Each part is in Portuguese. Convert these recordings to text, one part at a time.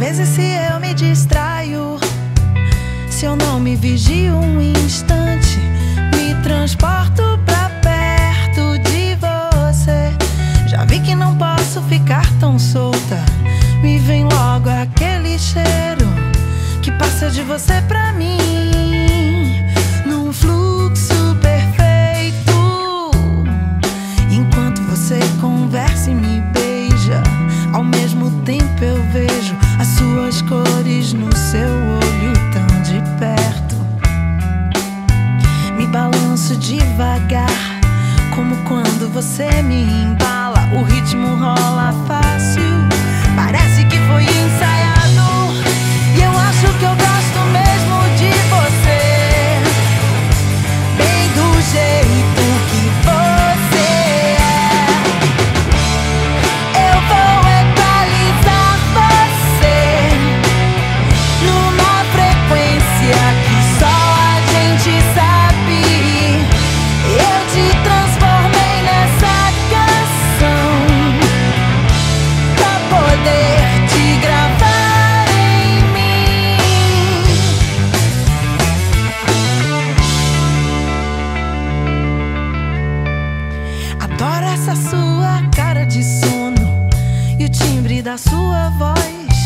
vezes se eu me distraio, se eu não me vigio um instante, me transporto pra perto de você. Já vi que não posso ficar tão solta. Me vem logo aquele cheiro que passa de você pra mim. Cores no seu olho tão de perto. Me balanço devagar, como quando você me embala. O ritmo rola fácil, Adoro essa sua cara de sono e o timbre da sua voz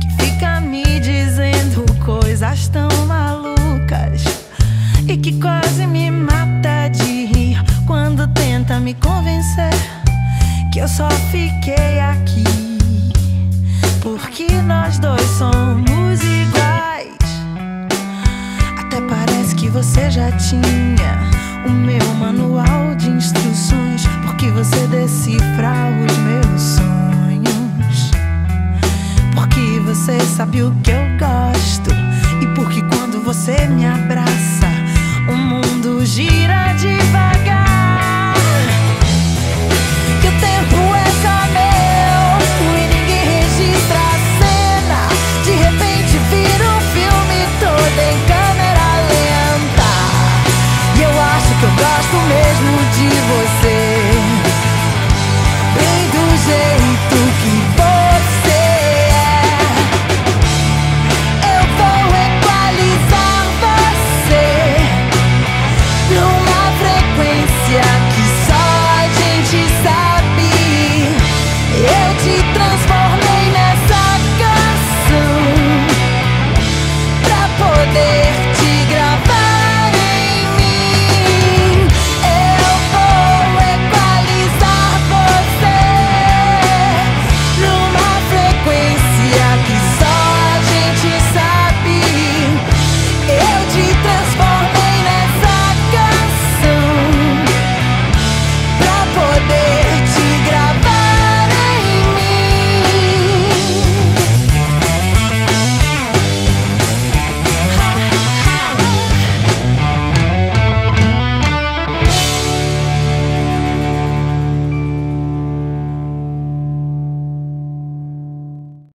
que fica me dizendo coisas tão malucas e que quase me mata de rir quando tenta me convencer que eu só fiquei aqui porque nós dois somos iguais. Até parece que você já tinha o meu manual de instruções, porque você decifra